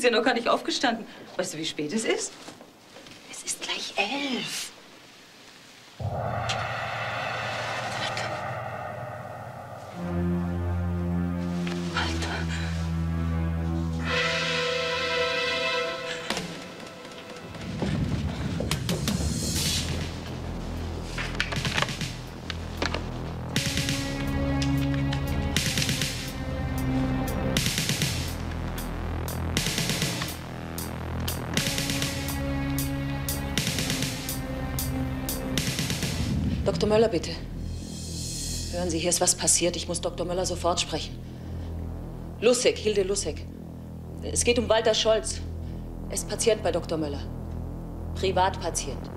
Bist ja noch gar nicht aufgestanden. Weißt du, wie spät es ist? Sie, hier ist was passiert. Ich muss Dr. Möller sofort sprechen. Lussek, Hilde Lussek. Es geht um Walter Scholz. Er ist Patient bei Dr. Möller. Privatpatient.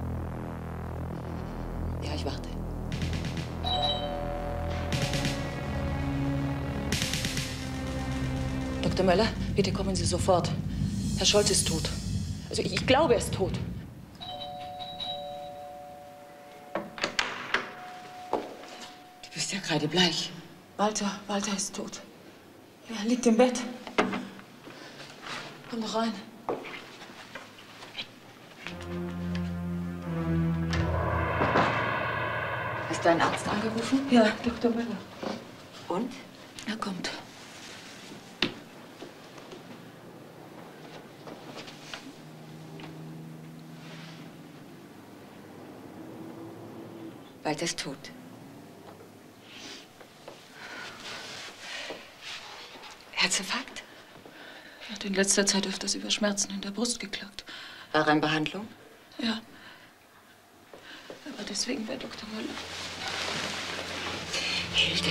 Ja, ich warte. Dr. Möller, bitte kommen Sie sofort. Herr Scholz ist tot. Also ich, ich glaube, er ist tot. Du bist ja gerade bleich. Walter, Walter ist tot. Er liegt im Bett. Komm doch rein. Hast du einen Arzt angerufen? Ja, Dr. Möller. Und? Er kommt. Walter ist tot. Herzinfarkt? Er hat in letzter Zeit öfters über Schmerzen in der Brust geklagt. War er in Behandlung? Ja. Er war deswegen bei Dr. Möller. Hilde.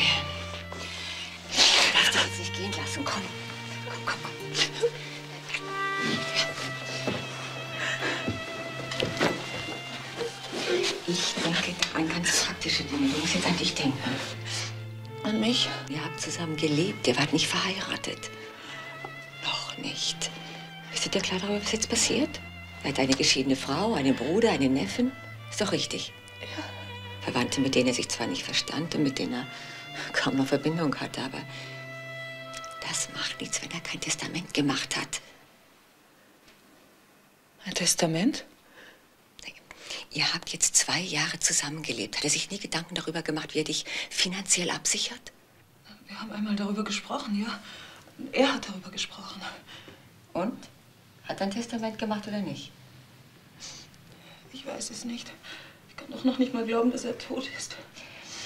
Ich darf dich jetzt nicht gehen lassen. Komm. Komm, komm, komm. Ich denke an ganz praktische Dinge. Du musst jetzt an dich denken. An mich? Ihr habt zusammen gelebt. Ihr wart nicht verheiratet. Noch nicht. Ist dir klar darüber, was jetzt passiert? Er hat eine geschiedene Frau, einen Bruder, einen Neffen. Ist doch richtig. Ja. Verwandte, mit denen er sich zwar nicht verstand und mit denen er kaum noch Verbindung hatte, aber das macht nichts, wenn er kein Testament gemacht hat. Ein Testament? Ihr habt jetzt zwei Jahre zusammengelebt. Hat er sich nie Gedanken darüber gemacht, wie er dich finanziell absichert? Wir haben einmal darüber gesprochen, ja. Er hat darüber gesprochen. Und? Hat er ein Testament gemacht oder nicht? Ich weiß es nicht. Ich kann doch noch nicht mal glauben, dass er tot ist.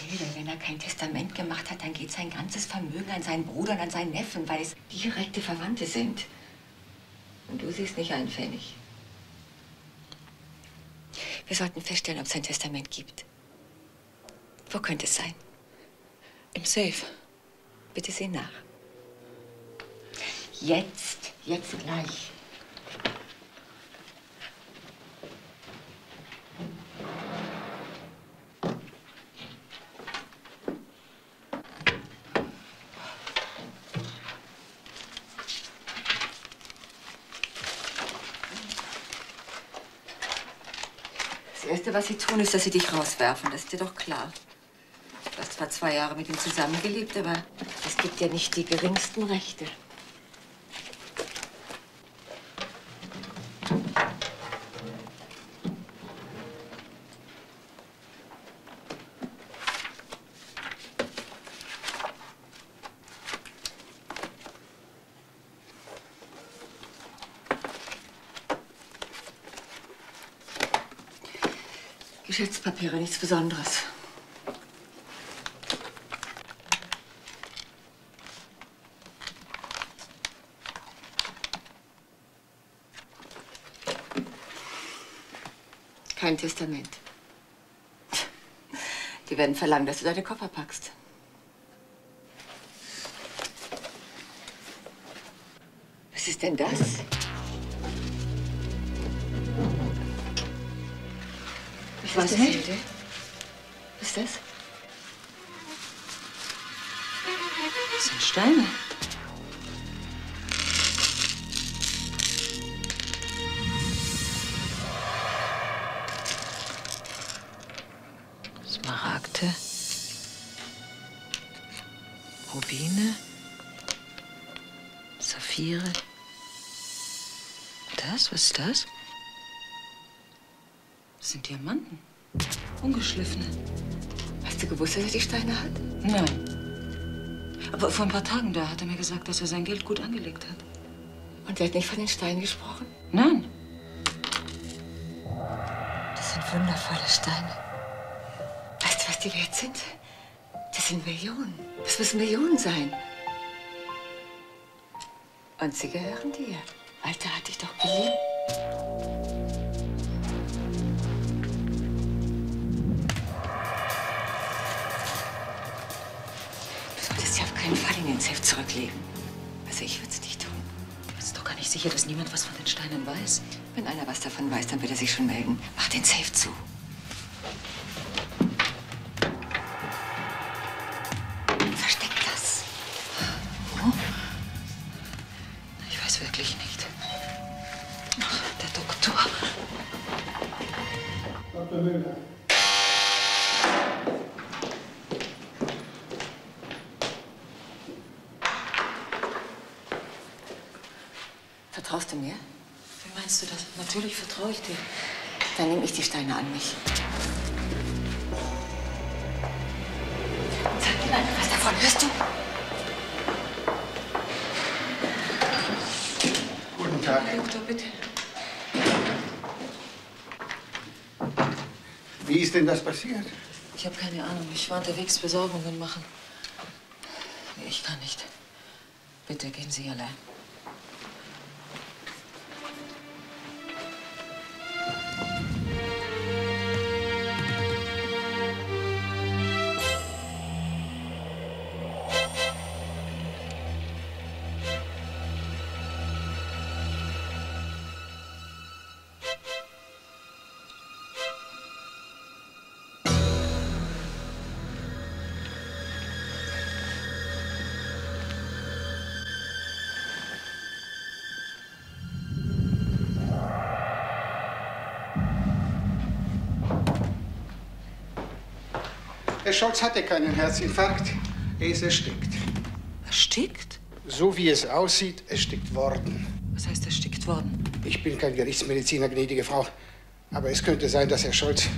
Hilde, wenn er kein Testament gemacht hat, dann geht sein ganzes Vermögen an seinen Bruder und an seinen Neffen, weil es direkte Verwandte sind. Und du siehst nicht einen Pfennig. Wir sollten feststellen, ob es ein Testament gibt. Wo könnte es sein? Im Safe. Bitte sieh nach. Jetzt, jetzt gleich. Das Erste, was sie tun, ist, dass sie dich rauswerfen. Das ist dir doch klar. Du hast zwar zwei Jahre mit ihm zusammengelebt, aber es gibt ja nicht die geringsten Rechte. Geschäftspapiere, nichts Besonderes. Kein Testament. Die werden verlangen, dass du deine Koffer packst. Was ist denn das? Ich weiß nicht. Was ist das? Das sind Steine. Smaragde. Rubine. Saphire. Das? Was ist das? Das sind Diamanten. Ungeschliffene. Hast du gewusst, dass er die Steine hat? Nein. Aber vor ein paar Tagen da hat er mir gesagt, dass er sein Geld gut angelegt hat. Und er hat nicht von den Steinen gesprochen? Nein. Das sind wundervolle Steine. Weißt du, was die wert sind? Das sind Millionen. Das müssen Millionen sein. Und sie gehören dir. Walter hat dich doch geliebt. Keinen Fall in den Safe zurücklegen. Also ich würde es nicht tun. Du bist doch gar nicht sicher, dass niemand was von den Steinen weiß. Wenn einer was davon weiß, dann wird er sich schon melden. Mach den Safe zu. Wie meinst du das? Natürlich vertraue ich dir. Dann nehme ich die Steine an mich. Sag dir einfach was davon, hörst du? Guten Tag. Herr Doktor, bitte. Wie ist denn das passiert? Ich habe keine Ahnung. Ich war unterwegs Besorgungen machen. Ich kann nicht. Bitte gehen Sie allein. Scholz hatte keinen Herzinfarkt. Er ist erstickt. Erstickt? So wie es aussieht, erstickt worden. Was heißt erstickt worden? Ich bin kein Gerichtsmediziner, gnädige Frau. Aber es könnte sein, dass Herr Scholz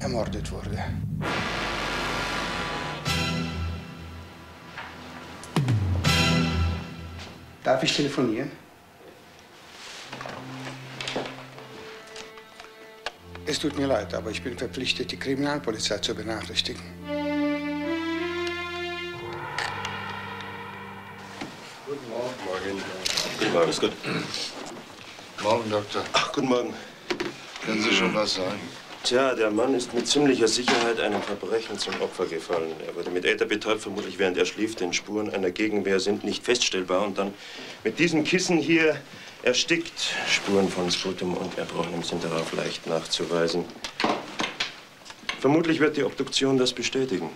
ermordet wurde. Darf ich telefonieren? Es tut mir leid, aber ich bin verpflichtet, die Kriminalpolizei zu benachrichtigen. Morgen. Guten Morgen, ist gut. Morgen, Doktor. Ach, guten Morgen. Können Sie schon was sagen? Tja, der Mann ist mit ziemlicher Sicherheit einem Verbrechen zum Opfer gefallen. Er wurde mit Äther betäubt, vermutlich während er schlief. Denn Spuren einer Gegenwehr sind nicht feststellbar. Und dann mit diesem Kissen hier erstickt. Spuren von Sputum und Erbrochenem sind darauf leicht nachzuweisen. Vermutlich wird die Obduktion das bestätigen.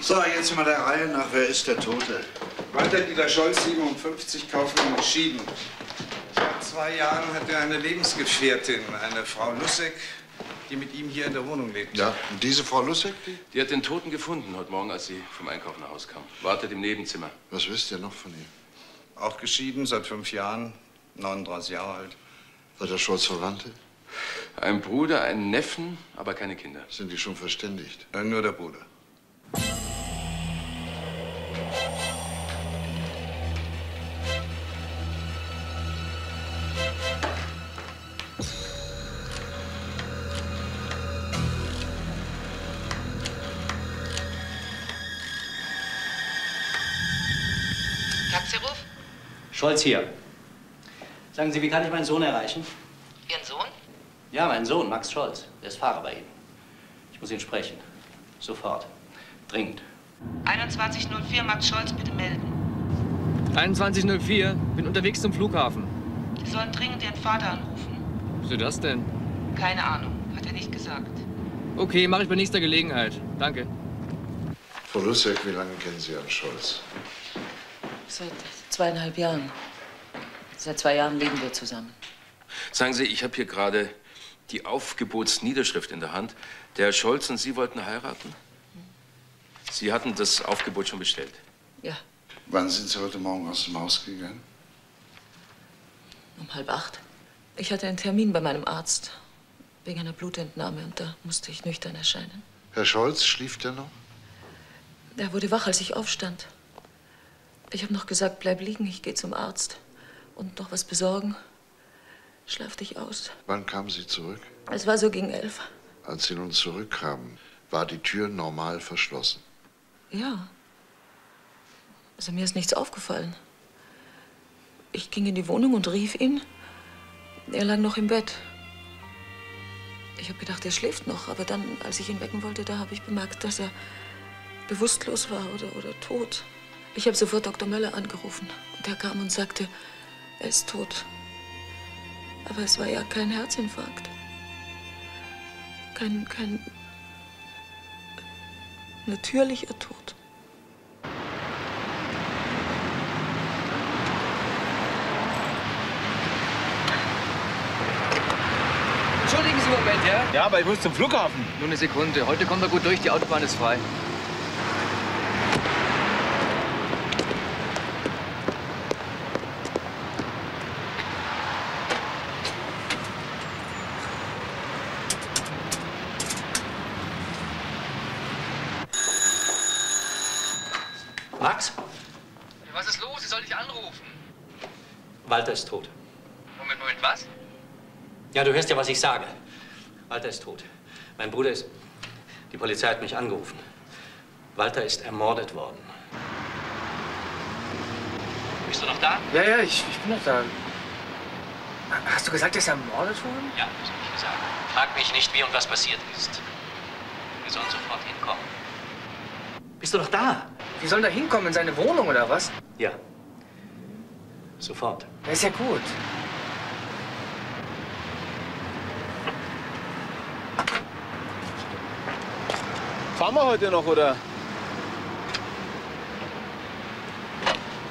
So, jetzt mal der Reihe nach. Wer ist der Tote? Walter Dieter Scholz, 57, Kaufmann geschieden. Seit zwei Jahren hat er eine Lebensgefährtin, eine Frau Lussek, die mit ihm hier in der Wohnung lebt. Ja, und diese Frau Lussek, die? Die hat den Toten gefunden heute Morgen, als sie vom Einkauf nach Hause kam. Wartet im Nebenzimmer. Was wisst ihr noch von ihr? Auch geschieden, seit fünf Jahren, 39 Jahre alt. War der Scholz Verwandte? Ein Bruder, einen Neffen, aber keine Kinder. Sind die schon verständigt? Äh, nur der Bruder. Scholz hier. Sagen Sie, wie kann ich meinen Sohn erreichen? Ihren Sohn? Ja, mein Sohn, Max Scholz. Der ist Fahrer bei Ihnen. Ich muss ihn sprechen. Sofort. Dringend. 2104 Max Scholz, bitte melden. 2104, bin unterwegs zum Flughafen. Sie sollen dringend Ihren Vater anrufen. Wieso das denn? Keine Ahnung, hat er nicht gesagt. Okay, mache ich bei nächster Gelegenheit. Danke. Frau Lussek, wie lange kennen Sie Herrn Scholz? Seit zweieinhalb Jahren. Seit zwei Jahren leben wir zusammen. Sagen Sie, ich habe hier gerade die Aufgebotsniederschrift in der Hand. Der Herr Scholz und Sie wollten heiraten? Sie hatten das Aufgebot schon bestellt. Ja. Wann sind Sie heute Morgen aus dem Haus gegangen? Um halb acht. Ich hatte einen Termin bei meinem Arzt wegen einer Blutentnahme und da musste ich nüchtern erscheinen. Herr Scholz, schlief der noch? Er wurde wach, als ich aufstand. Ich habe noch gesagt, bleib liegen, ich gehe zum Arzt und noch was besorgen. Schlaf dich aus. Wann kamen Sie zurück? Es war so gegen elf. Als Sie nun zurückkamen, war die Tür normal verschlossen. Ja. Also mir ist nichts aufgefallen. Ich ging in die Wohnung und rief ihn. Er lag noch im Bett. Ich habe gedacht, er schläft noch, aber dann, als ich ihn wecken wollte, da habe ich bemerkt, dass er bewusstlos war oder, oder tot. Ich habe sofort Dr. Möller angerufen und er kam und sagte, er ist tot. Aber es war ja kein Herzinfarkt. Kein, kein natürlicher Tod. Entschuldigen Sie einen Moment, ja? Ja, aber ich muss zum Flughafen. Nur eine Sekunde. Heute kommen wir gut durch, die Autobahn ist frei. Max? Was ist los? Sie soll dich anrufen. Walter ist tot. Moment, Moment, was? Ja, du hörst ja, was ich sage. Walter ist tot. Mein Bruder ist. Die Polizei hat mich angerufen. Walter ist ermordet worden. Bist du noch da? Ja, ja, ich, ich bin noch da. Hast du gesagt, er ist ermordet worden? Ja, das habe ich gesagt. Frag mich nicht, wie und was passiert ist. Wir sollen sofort hinkommen. Bist du noch da? Wir sollen da hinkommen, in seine Wohnung oder was? Ja. Sofort. Das ist ja gut. Fahren wir heute noch, oder?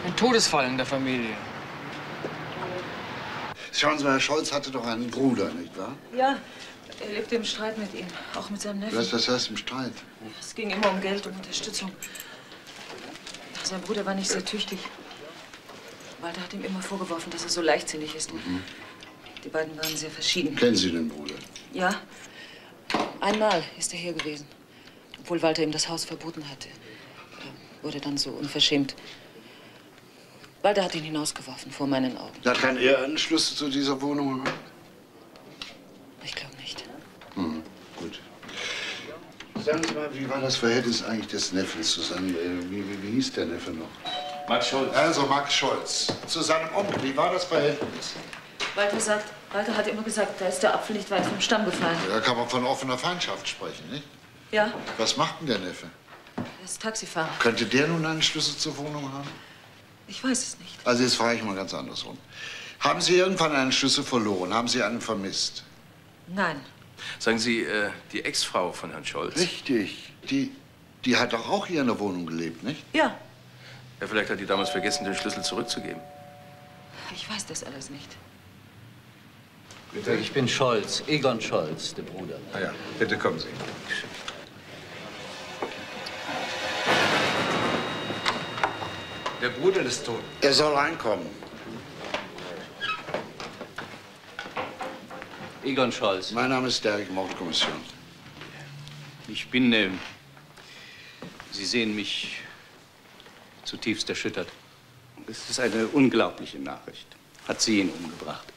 Ein Todesfall in der Familie. Schauen Sie mal, Herr Scholz hatte doch einen Bruder, nicht wahr? Ja, er lebte im Streit mit ihm, auch mit seinem Neffen. Was, was heißt im Streit? Es ging immer um Geld und Unterstützung. Sein Bruder war nicht sehr tüchtig. Walter hat ihm immer vorgeworfen, dass er so leichtsinnig ist. Die beiden waren sehr verschieden. Kennen Sie den Bruder? Ja, einmal ist er hier gewesen. Obwohl Walter ihm das Haus verboten hatte. Er wurde dann so unverschämt. Walter hat ihn hinausgeworfen, vor meinen Augen. Da kann er Anschlüsse zu dieser Wohnung haben? Ich glaube nicht. Hm, gut. Sagen Sie mal, wie war das Verhältnis eigentlich des Neffens zu seinem, äh, wie, wie, wie hieß der Neffe noch? Max Scholz. Also Max Scholz. Zu seinem Onkel, wie war das Verhältnis? Walter sagt, Walter hat immer gesagt, da ist der Apfel nicht weit vom Stamm gefallen. Da kann man von offener Feindschaft sprechen, nicht? Ja, Was macht denn der Neffe? er ist Taxifahrer. Könnte der nun einen Schlüssel zur Wohnung haben? Ich weiß es nicht. Also jetzt frage ich mal ganz andersrum. Haben Sie irgendwann einen Schlüssel verloren? Haben Sie einen vermisst? Nein. Sagen Sie, äh, die Ex-Frau von Herrn Scholz? Richtig. Die, die hat doch auch hier in der Wohnung gelebt, nicht? Ja, Ja, vielleicht hat die damals vergessen, den Schlüssel zurückzugeben. ich weiß das alles nicht. Bitte? Ich bin Scholz, Egon Scholz, der Bruder. Ah ja, bitte kommen Sie. Der Bruder des Toten. Er soll reinkommen. Egon Scholz. Mein Name ist Derek, Mordkommission. Ich bin. Äh, Sie sehen mich zutiefst erschüttert. Es ist eine unglaubliche Nachricht. Hat sie ihn umgebracht?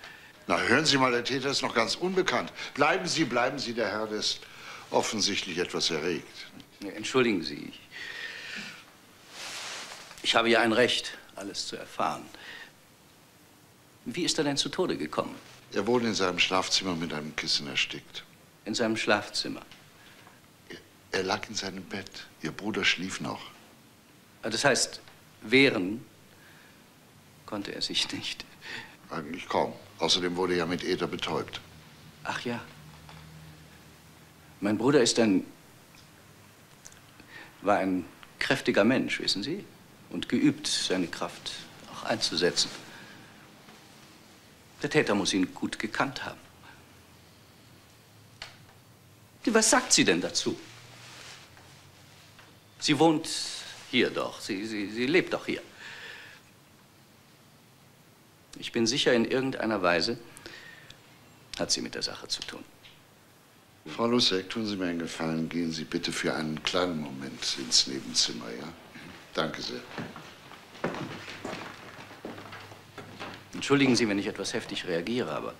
Na, hören Sie mal, der Täter ist noch ganz unbekannt. Bleiben Sie, bleiben Sie, der Herr ist offensichtlich etwas erregt. Entschuldigen Sie. Ich, ich habe ja ein Recht, alles zu erfahren. Wie ist er denn zu Tode gekommen? Er wurde in seinem Schlafzimmer mit einem Kissen erstickt. In seinem Schlafzimmer. Er lag in seinem Bett. Ihr Bruder schlief noch. Das heißt, wehren konnte er sich nicht. Eigentlich kaum. Außerdem wurde er mit Äther betäubt. Ach ja. Mein Bruder ist ein. war ein kräftiger Mensch, wissen Sie? Und geübt, seine Kraft auch einzusetzen. Der Täter muss ihn gut gekannt haben. Was sagt sie denn dazu? Sie wohnt hier doch. Sie, sie, sie lebt doch hier. Ich bin sicher, in irgendeiner Weise hat sie mit der Sache zu tun. Frau Lussek, tun Sie mir einen Gefallen. Gehen Sie bitte für einen kleinen Moment ins Nebenzimmer, ja? Danke sehr. Entschuldigen Sie, wenn ich etwas heftig reagiere, aber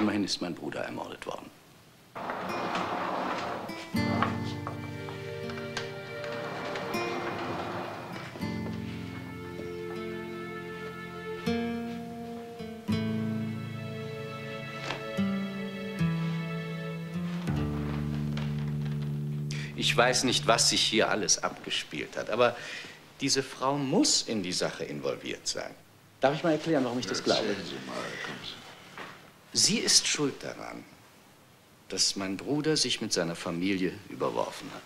immerhin ist mein Bruder ermordet worden. Ich weiß nicht, was sich hier alles abgespielt hat, aber diese Frau muss in die Sache involviert sein. Darf ich mal erklären, warum ich das glaube? Sie mal. Sie ist schuld daran, dass mein Bruder sich mit seiner Familie überworfen hat.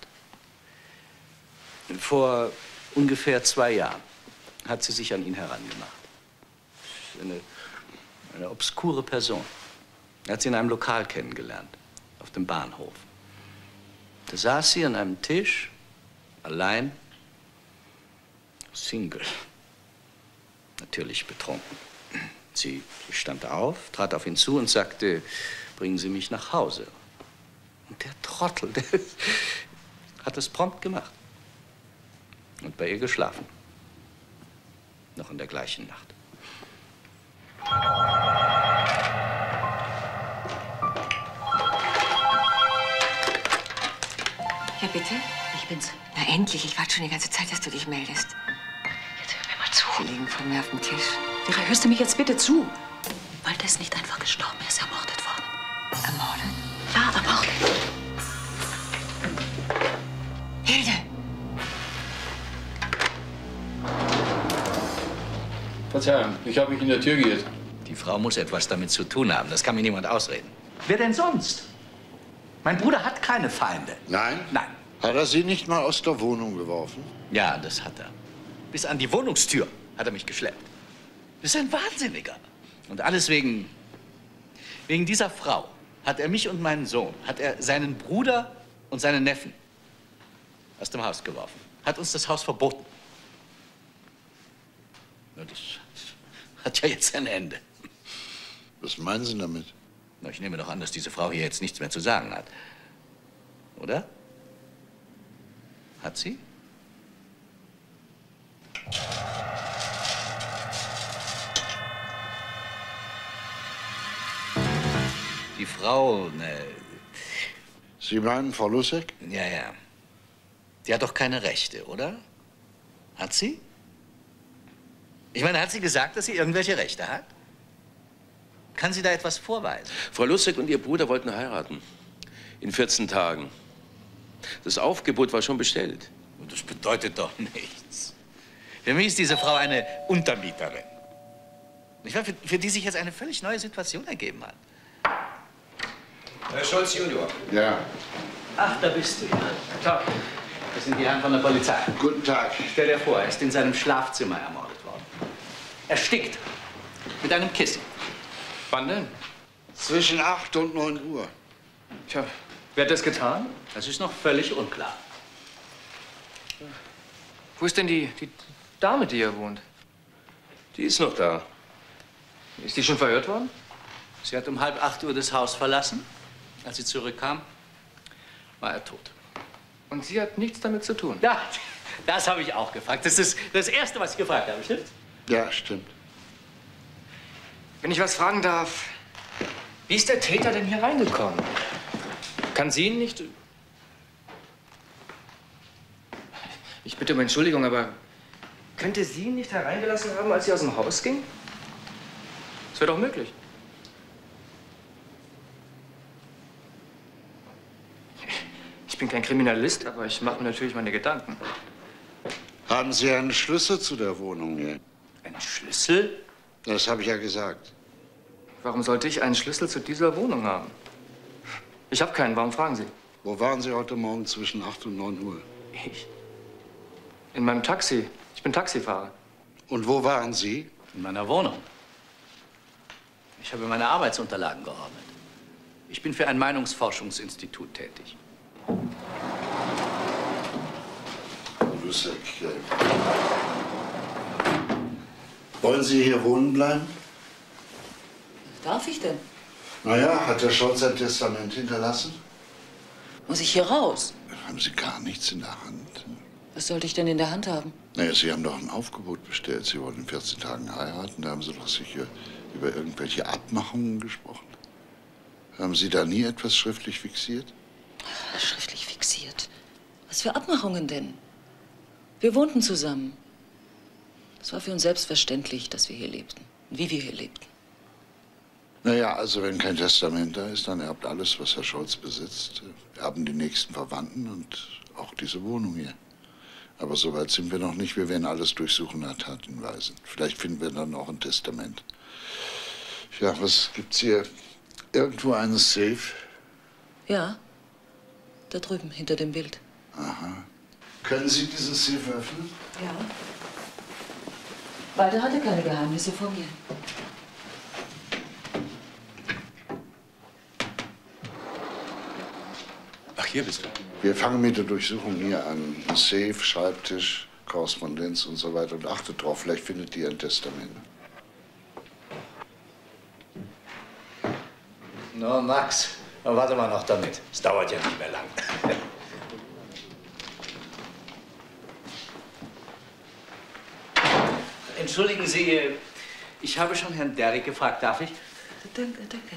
Vor ungefähr zwei Jahren hat sie sich an ihn herangemacht. Eine, eine obskure Person. Er hat sie in einem Lokal kennengelernt, auf dem Bahnhof. Da saß sie an einem Tisch, allein, Single. Natürlich betrunken. Sie stand auf, trat auf ihn zu und sagte, bringen Sie mich nach Hause. Und der Trottel, der hat es prompt gemacht. Und bei ihr geschlafen. Noch in der gleichen Nacht. Ja, bitte? Ich bin's. Na, endlich. Ich warte schon die ganze Zeit, dass du dich meldest. Jetzt hör mir mal zu. Sie liegen vor mir auf dem Tisch. Vera, hörst du mich jetzt bitte zu? Walter ist nicht einfach gestorben, er ist ermordet worden. Ermordet? Ja, ermordet. Hilde! Verzeihung, ich habe mich in der Tür geirrt. Die Frau muss etwas damit zu tun haben. Das kann mir niemand ausreden. Wer denn sonst? Mein Bruder hat keine Feinde. Nein? Nein. Hat er Sie nicht mal aus der Wohnung geworfen? Ja, das hat er. Bis an die Wohnungstür hat er mich geschleppt. Das ist ein Wahnsinniger. Und alles wegen, wegen dieser Frau hat er mich und meinen Sohn, hat er seinen Bruder und seinen Neffen aus dem Haus geworfen. Hat uns das Haus verboten. Na, das hat ja jetzt ein Ende. Was meinen Sie damit? Na, ich nehme doch an, dass diese Frau hier jetzt nichts mehr zu sagen hat. Oder? Hat sie? Die Frau, ne. Sie meinen Frau Lusek? Ja, ja. Die hat doch keine Rechte, oder? Hat sie? Ich meine, hat sie gesagt, dass sie irgendwelche Rechte hat? Kann sie da etwas vorweisen? Frau Lustig und ihr Bruder wollten heiraten. In 14 Tagen. Das Aufgebot war schon bestellt. Und das bedeutet doch nichts. Für mich ist diese Frau eine Untermieterin. Ich meine, für, für die sich jetzt eine völlig neue Situation ergeben hat. Herr Scholz Junior. Ja. Ach, da bist du ja. Tag. Das sind die Herren von der Polizei. Guten Tag. Stell dir vor, er ist in seinem Schlafzimmer ermordet worden. Erstickt. Mit einem Kissen. Wann denn? Zwischen 8 und 9 Uhr. Tja, wer hat das getan? Das ist noch völlig unklar. Wo ist denn die, die Dame, die hier wohnt? Die ist noch da. Ist die schon verhört worden? Sie hat um halb acht Uhr das Haus verlassen. Als sie zurückkam, war er tot. Und sie hat nichts damit zu tun? Ja, das habe ich auch gefragt. Das ist das Erste, was ich gefragt habe, stimmt? Ja, stimmt. Wenn ich was fragen darf, wie ist der Täter denn hier reingekommen? Kann sie ihn nicht... Ich bitte um Entschuldigung, aber könnte sie ihn nicht hereingelassen haben, als sie aus dem Haus ging? Das wäre doch möglich. Ich bin kein Kriminalist, aber ich mache mir natürlich meine Gedanken. Haben Sie einen Schlüssel zu der Wohnung hier? Einen Schlüssel? Das habe ich ja gesagt. Warum sollte ich einen Schlüssel zu dieser Wohnung haben? Ich habe keinen. Warum fragen Sie? Wo waren Sie heute Morgen zwischen 8 und 9 Uhr? Ich? In meinem Taxi. Ich bin Taxifahrer. Und wo waren Sie? In meiner Wohnung. Ich habe meine Arbeitsunterlagen geordnet. Ich bin für ein Meinungsforschungsinstitut tätig. Lusek, Wollen Sie hier wohnen bleiben? Darf ich denn? Naja, hat der Scholz ein Testament hinterlassen? Muss ich hier raus? Haben Sie gar nichts in der Hand? Was sollte ich denn in der Hand haben? Naja, Sie haben doch ein Aufgebot bestellt. Sie wollen in 14 Tagen heiraten. Da haben Sie doch sicher über irgendwelche Abmachungen gesprochen. Haben Sie da nie etwas schriftlich fixiert? Schriftlich fixiert. Was für Abmachungen denn? Wir wohnten zusammen. Es war für uns selbstverständlich, dass wir hier lebten. Wie wir hier lebten. Naja, also wenn kein Testament da ist, dann erbt alles, was Herr Scholz besitzt. Erben die nächsten Verwandten und auch diese Wohnung hier. Aber so weit sind wir noch nicht. Wir werden alles durchsuchen nach Tatenweisen. Vielleicht finden wir dann auch ein Testament. Ja, was gibt's hier? Irgendwo einen Safe? Ja. Da drüben, hinter dem Bild. Aha. Können Sie diesen Safe öffnen? Ja. Walter hatte keine Geheimnisse vor mir. Ach, hier bist du. Wir fangen mit der Durchsuchung hier an. Safe, Schreibtisch, Korrespondenz und so weiter. Und achtet drauf, vielleicht findet ihr ein Testament. Na, Max, dann warte mal noch damit. Es dauert ja nicht mehr lang. Entschuldigen Sie, äh, ich habe schon Herrn Derrick gefragt. Darf ich? Danke, danke.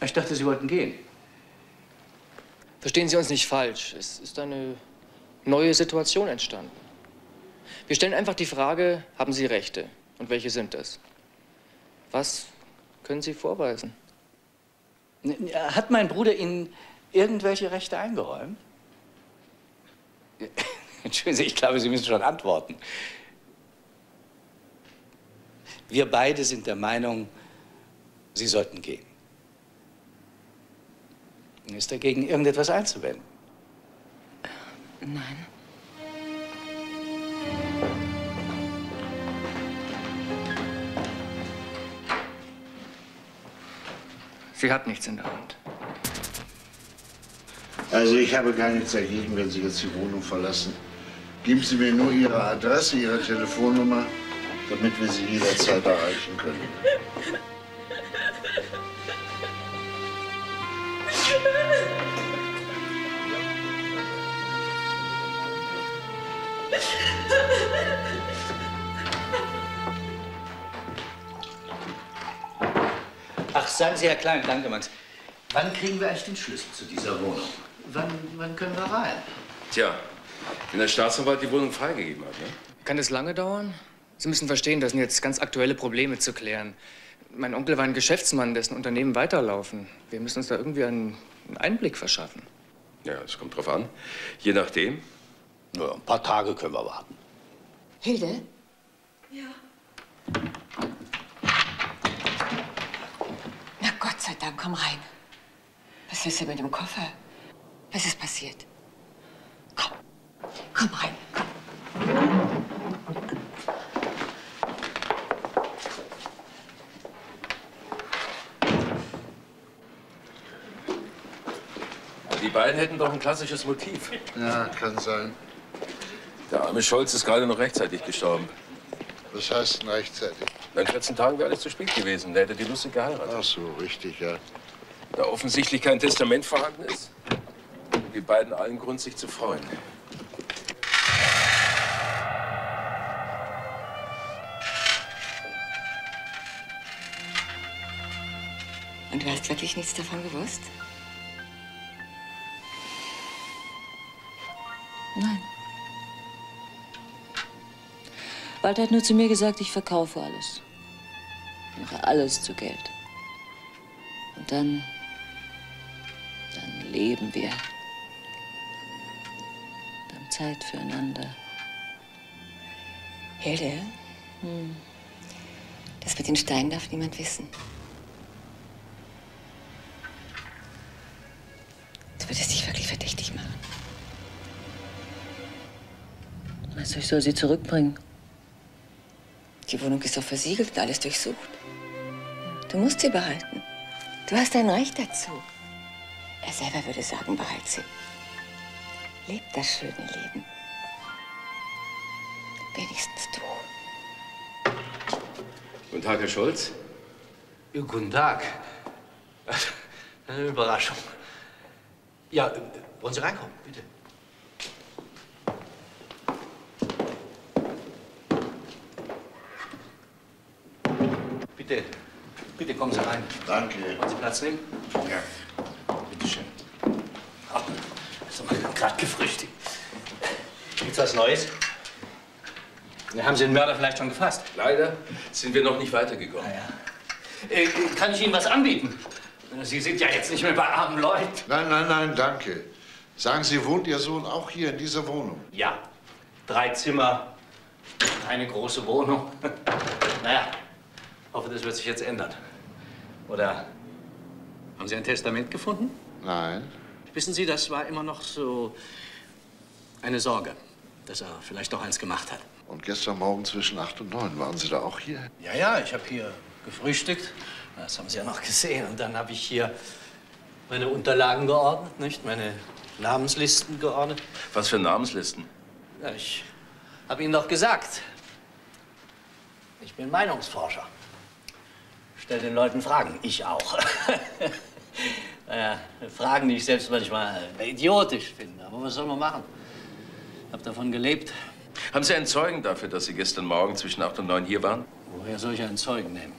Ich dachte, Sie wollten gehen. Verstehen Sie uns nicht falsch. Es ist eine neue Situation entstanden. Wir stellen einfach die Frage, haben Sie Rechte? Und welche sind es? Was können Sie vorweisen? Hat mein Bruder Ihnen irgendwelche Rechte eingeräumt? Entschuldigen Sie, ich glaube, Sie müssen schon antworten. Wir beide sind der Meinung, Sie sollten gehen. Ist dagegen irgendetwas einzuwenden? Nein. Sie hat nichts in der Hand. Also ich habe gar nichts dagegen, wenn Sie jetzt die Wohnung verlassen. Geben Sie mir nur Ihre Adresse, Ihre Telefonnummer, damit wir Sie jederzeit erreichen können. Ach, sagen Sie, Herr Klein, danke, Max. Wann kriegen wir eigentlich den Schlüssel zu dieser Wohnung? Wann, wann können wir rein? Tja, wenn der Staatsanwalt die Wohnung freigegeben hat, ne? Kann es lange dauern? Sie müssen verstehen, das sind jetzt ganz aktuelle Probleme zu klären. Mein Onkel war ein Geschäftsmann, dessen Unternehmen weiterlaufen. Wir müssen uns da irgendwie einen einen Einblick verschaffen. Ja, es kommt drauf an. Je nachdem. Ja, ein paar Tage können wir warten. Hilde? Ja. Na Gott sei Dank, komm rein. Was ist denn mit dem Koffer? Was ist passiert? Komm, komm rein, komm. Beiden hätten doch ein klassisches Motiv. Ja, kann sein. Der arme Scholz ist gerade noch rechtzeitig gestorben. Was heißt denn rechtzeitig? In 14 Tagen wäre alles zu spät gewesen. Der hätte die Lustig geheiratet. Ach so, richtig, ja. Da offensichtlich kein Testament vorhanden ist, haben die beiden allen Grund, sich zu freuen. Und du hast wirklich nichts davon gewusst? Walter hat nur zu mir gesagt, ich verkaufe alles. Mache alles zu Geld. Und dann. dann leben wir. Und haben Zeit füreinander. Hilde, Hm. das mit den Steinen darf niemand wissen. Du würdest dich wirklich verdächtig machen. Meinst du, ich soll sie zurückbringen? Die Wohnung ist doch versiegelt und alles durchsucht. Du musst sie behalten. Du hast ein Recht dazu. Er selber würde sagen, behalt sie. Leb das schöne Leben. Wenigstens du. Guten Tag, Herr Scholz. Ja, guten Tag. Eine Überraschung. Ja, wollen Sie reinkommen, bitte? Bitte, bitte kommen Sie rein. Danke. Wollen Sie Platz nehmen? Ja. Bitte schön. Ach, also, gerade gefrühstückt. Gibt's was Neues? Haben Sie den Mörder vielleicht schon gefasst? Leider sind wir noch nicht weitergekommen. Äh, kann ich Ihnen was anbieten? Sie sind ja jetzt nicht mehr bei armen Leuten. Nein, nein, nein, danke. Sagen Sie, wohnt Ihr Sohn auch hier in dieser Wohnung? Ja, drei Zimmer, eine große Wohnung. naja, hoffe, das wird sich jetzt ändern. Oder haben Sie ein Testament gefunden? Nein. Wissen Sie, das war immer noch so eine Sorge, dass er vielleicht doch eins gemacht hat. Und gestern Morgen zwischen 8 und 9 waren Sie da auch hier? Ja, ja, ich habe hier gefrühstückt. Das haben Sie ja noch gesehen. Und dann habe ich hier meine Unterlagen geordnet, nicht? Meine Namenslisten geordnet. Was für Namenslisten? Ja, ich habe Ihnen doch gesagt, ich bin Meinungsforscher. Stell den Leuten Fragen, ich auch. naja, Fragen, die ich selbst manchmal idiotisch finde. Aber was soll man machen? Ich habe davon gelebt. Haben Sie einen Zeugen dafür, dass Sie gestern Morgen zwischen 8 und 9 hier waren? Woher soll ich einen Zeugen nehmen?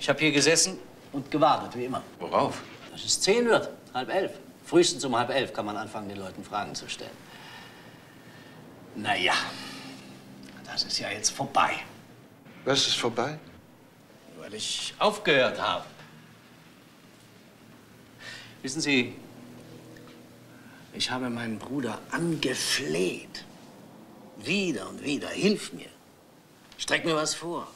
Ich habe hier gesessen und gewartet, wie immer. Worauf? Dass es zehn wird, halb elf. Frühestens um halb elf kann man anfangen, den Leuten Fragen zu stellen. Naja, das ist ja jetzt vorbei, Was ist vorbei? Weil ich aufgehört habe. Wissen Sie, ich habe meinen Bruder angefleht. Wieder und wieder. Hilf mir. Streck mir was vor.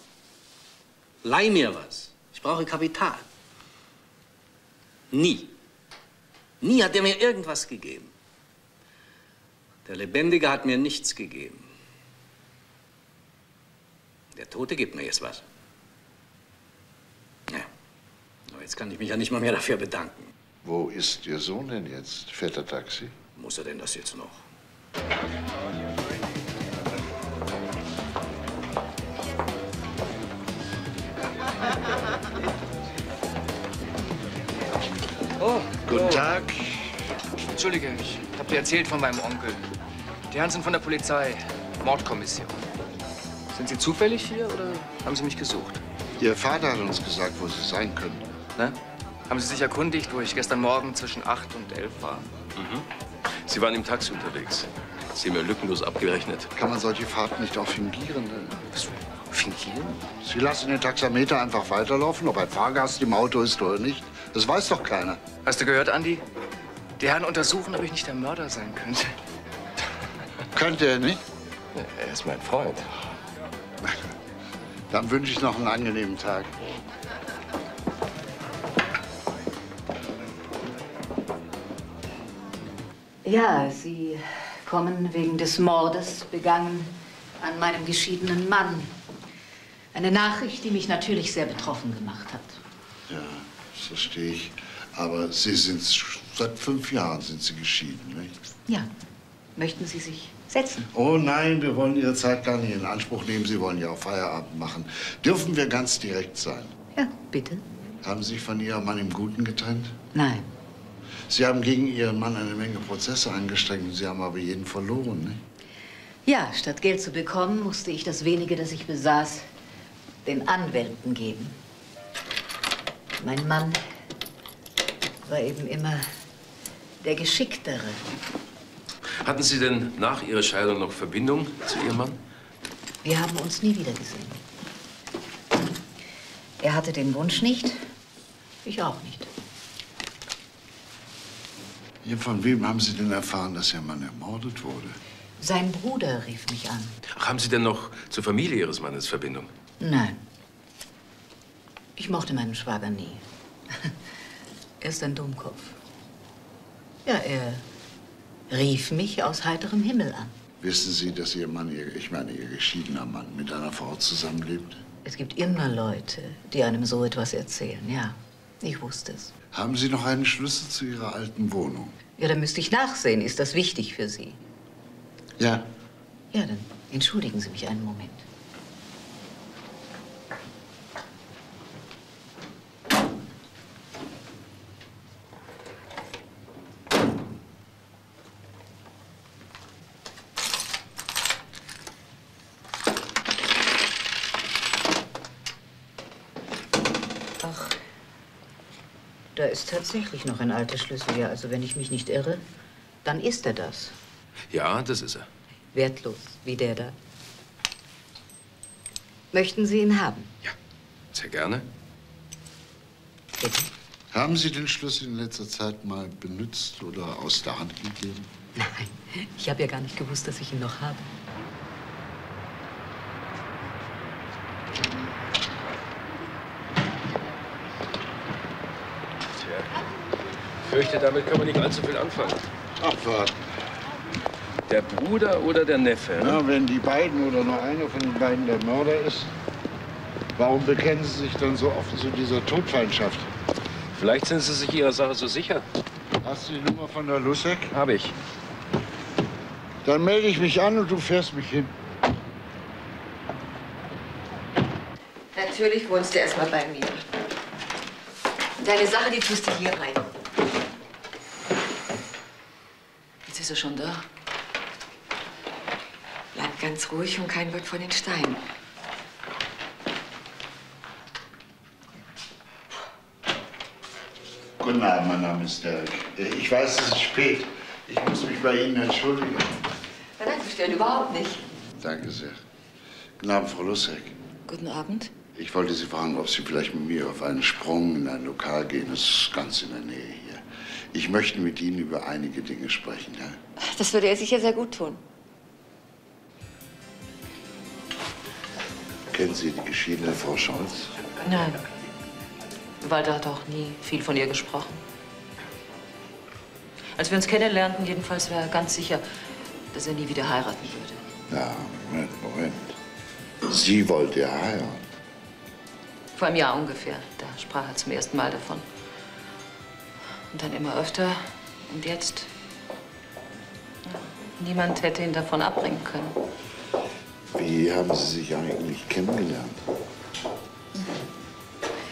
Leih mir was. Ich brauche Kapital. Nie. Nie hat er mir irgendwas gegeben. Der Lebendige hat mir nichts gegeben. Der Tote gibt mir jetzt was. Ja. Jetzt kann ich mich ja nicht mal mehr dafür bedanken. Wo ist Ihr Sohn denn jetzt? Fährt er Taxi? Muss er denn das jetzt noch? Oh, Guten Tag. Entschuldige, ich habe dir erzählt von meinem Onkel. Die Herren sind von der Polizei. Mordkommission. Sind Sie zufällig hier oder haben Sie mich gesucht? Ihr Vater hat uns gesagt, wo Sie sein können. Ne? Haben Sie sich erkundigt, wo ich gestern Morgen zwischen 8 und 11 war? Mhm. Sie waren im Taxi unterwegs. Sie haben ja lückenlos abgerechnet. Kann man solche Fahrten nicht auch fingieren? Ne? Fingieren? Sie lassen den Taxameter einfach weiterlaufen, ob ein Fahrgast im Auto ist oder nicht. Das weiß doch keiner. Hast du gehört, Andi? Die Herren untersuchen, ob ich nicht der Mörder sein könnte. Könnte er nicht? Er ist mein Freund. Dann wünsche ich noch einen angenehmen Tag. Ja, Sie kommen wegen des Mordes begangen an meinem geschiedenen Mann. Eine Nachricht, die mich natürlich sehr betroffen gemacht hat. Ja, das verstehe ich. Aber Sie sind seit fünf Jahren sind Sie geschieden, nicht? Ja, möchten Sie sich setzen? Oh nein, wir wollen Ihre Zeit gar nicht in Anspruch nehmen. Sie wollen ja auch Feierabend machen. Dürfen wir ganz direkt sein? Ja, bitte. Haben Sie sich von Ihrem Mann im Guten getrennt? Nein. Sie haben gegen Ihren Mann eine Menge Prozesse angestrengt. Sie haben aber jeden verloren, nicht? Ja, statt Geld zu bekommen, musste ich das wenige, das ich besaß, den Anwälten geben. Mein Mann war eben immer der Geschicktere. Hatten Sie denn nach Ihrer Scheidung noch Verbindung zu Ihrem Mann? Wir haben uns nie wieder gesehen. Er hatte den Wunsch nicht, ich auch nicht. Ja, von wem haben Sie denn erfahren, dass Ihr Mann ermordet wurde? Sein Bruder rief mich an. Ach, haben Sie denn noch zur Familie Ihres Mannes Verbindung? Nein. Ich mochte meinen Schwager nie. er ist ein Dummkopf. Ja, er rief mich aus heiterem Himmel an. Wissen Sie, dass Ihr Mann, Ihr, ich meine, Ihr geschiedener Mann, mit einer Frau zusammenlebt? Es gibt immer Leute, die einem so etwas erzählen, ja. Ich wusste es. Haben Sie noch einen Schlüssel zu Ihrer alten Wohnung? Ja, da müsste ich nachsehen. Ist das wichtig für Sie? Ja. Ja, dann entschuldigen Sie mich einen Moment. Da ist tatsächlich noch ein alter Schlüssel, ja. Also wenn ich mich nicht irre, dann ist er das. Ja, das ist er. Wertlos, wie der da. Möchten Sie ihn haben? Sehr gerne. Haben Sie den Schlüssel in letzter Zeit mal benutzt oder aus der Hand gegeben? Nein, ich habe ja gar nicht gewusst, dass ich ihn noch habe. Ich fürchte, damit können wir nicht allzu viel anfangen. Abwarten. Der Bruder oder der Neffe? Ne? Na, wenn die beiden oder nur einer von den beiden der Mörder ist, warum bekennen Sie sich dann so offen zu dieser Todfeindschaft? Vielleicht sind Sie sich Ihrer Sache so sicher. Hast du die Nummer von der Lussek? Habe ich. Dann melde ich mich an und du fährst mich hin. Natürlich wohnst du erstmal bei mir. Deine Sache, die tust du hier rein. Jetzt ist er schon da. Bleib ganz ruhig und kein Wort von den Steinen. Guten Abend, mein Name ist Derek. Ich weiß, es ist spät. Ich muss mich bei Ihnen entschuldigen. Nein, wir stören überhaupt nicht. Danke sehr. Guten Abend, Frau Lussek. Guten Abend. Ich wollte Sie fragen, ob Sie vielleicht mit mir auf einen Sprung in ein Lokal gehen. Das ist ganz in der Nähe. Ich möchte mit Ihnen über einige Dinge sprechen, ja? Das würde er sicher sehr gut tun. Kennen Sie die geschiedene Frau Scholz? Nein. Walter hat auch nie viel von ihr gesprochen. Als wir uns kennenlernten, jedenfalls war er ganz sicher, dass er nie wieder heiraten würde. Ja, Moment, Moment. Sie wollte ja heiraten. Vor einem Jahr ungefähr. Da sprach er zum ersten Mal davon. Und dann immer öfter. Und jetzt? Niemand hätte ihn davon abbringen können. Wie haben Sie sich eigentlich kennengelernt?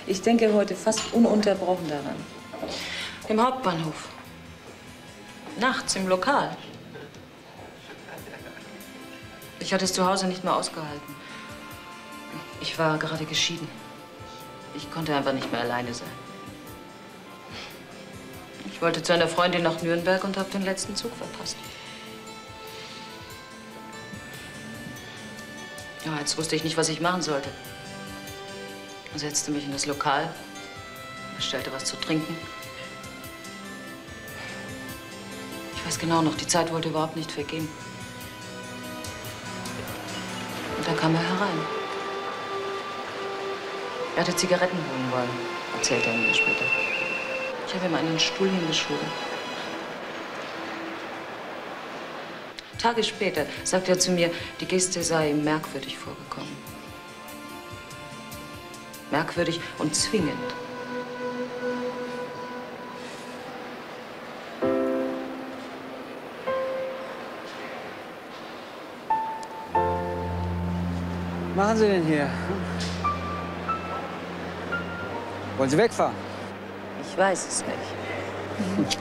Ich denke heute fast ununterbrochen daran. Im Hauptbahnhof. Nachts im Lokal. Ich hatte es zu Hause nicht mehr ausgehalten. Ich war gerade geschieden. Ich konnte einfach nicht mehr alleine sein. Ich wollte zu einer Freundin nach Nürnberg und habe den letzten Zug verpasst. Ja, jetzt wusste ich nicht, was ich machen sollte. Setzte mich in das Lokal, bestellte was zu trinken. Ich weiß genau noch, die Zeit wollte überhaupt nicht vergehen. Und dann kam er herein. Er hatte Zigaretten holen wollen, erzählte er mir später. Ich habe ihm einen Stuhl hingeschoben. Tage später sagte er zu mir, die Geste sei ihm merkwürdig vorgekommen. Merkwürdig und zwingend. machen Sie denn hier? Wollen Sie wegfahren? Ich weiß es nicht.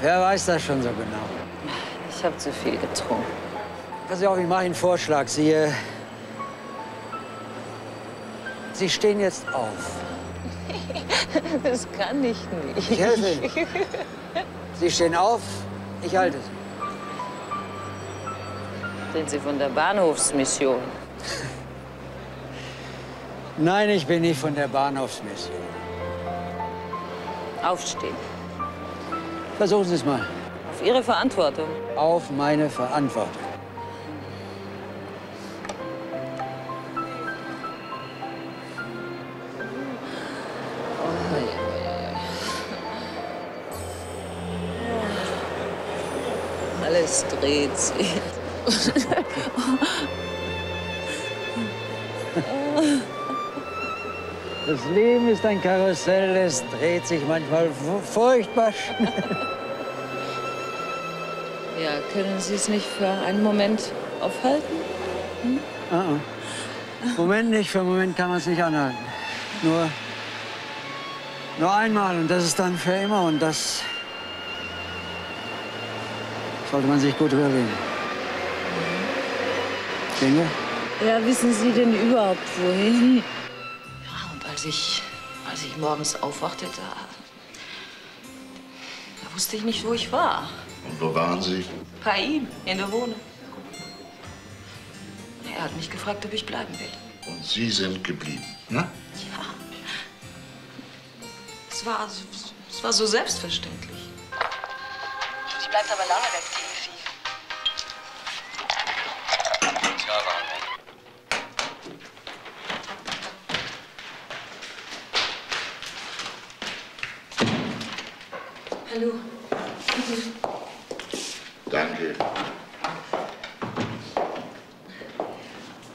Wer weiß das schon so genau? Ich habe zu viel getrunken. Pass auf, ich mache Ihnen einen Vorschlag. Sie, äh, Sie stehen jetzt auf. Das kann ich nicht. Ich helfe Ihnen. Sie stehen auf, ich halte Sie. Sind Sie von der Bahnhofsmission? Nein, ich bin nicht von der Bahnhofsmission. Aufstehen. Versuchen Sie es mal. Auf Ihre Verantwortung. Auf meine Verantwortung. Alles dreht sich. Das Leben ist ein Karussell, es dreht sich manchmal fu- furchtbar schnell. Ja, können Sie es nicht für einen Moment aufhalten? Hm? Ah, ah. Moment nicht, für einen Moment kann man es nicht anhalten. Nur, nur einmal und das ist dann für immer und das sollte man sich gut überlegen. Wir? Ja, wissen Sie denn überhaupt wohin? Ja, und als ich, als ich morgens aufwachte, da, da wusste ich nicht, wo ich war. Und wo waren Sie? Bei ihm, in der Wohnung. Er hat mich gefragt, ob ich bleiben will. Und Sie sind geblieben, ne? Ja. Es war, so- es war so selbstverständlich. Sie bleibt aber lange weg, Hallo. Danke.